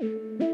Thank you.